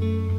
Amen.